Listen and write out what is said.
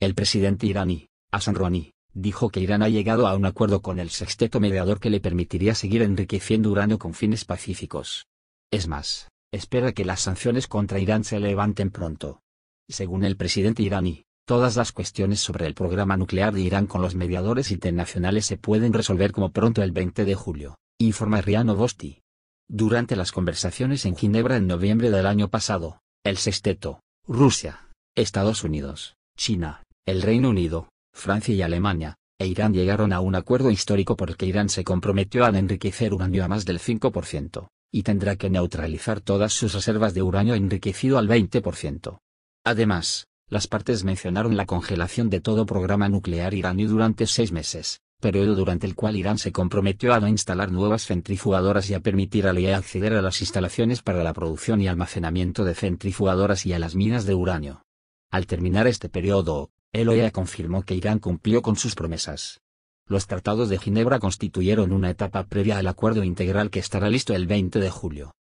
el presidente iraní, Hassan Rouhani, dijo que Irán ha llegado a un acuerdo con el sexteto mediador que le permitiría seguir enriqueciendo uranio con fines pacíficos. Es más, espera que las sanciones contra Irán se levanten pronto. Según el presidente iraní, todas las cuestiones sobre el programa nuclear de Irán con los mediadores internacionales se pueden resolver como pronto el 20 de julio, informa Riano Bosti. Durante las conversaciones en Ginebra en noviembre del año pasado, el sexteto, Rusia, Estados Unidos, China, el Reino Unido, Francia y Alemania, e Irán llegaron a un acuerdo histórico porque Irán se comprometió a enriquecer uranio a más del 5%, y tendrá que neutralizar todas sus reservas de uranio enriquecido al 20%. Además, las partes mencionaron la congelación de todo programa nuclear iraní durante seis meses, periodo durante el cual Irán se comprometió a no instalar nuevas centrifugadoras y a permitir a la IAEA acceder a las instalaciones para la producción y almacenamiento de centrifugadoras y a las minas de uranio. Al terminar este periodo, el OEA confirmó que Irán cumplió con sus promesas. Los tratados de Ginebra constituyeron una etapa previa al acuerdo integral que estará listo el 20 de julio.